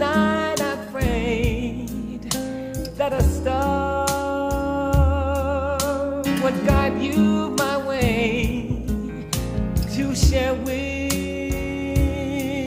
night I prayed that a star would guide you my way to share with.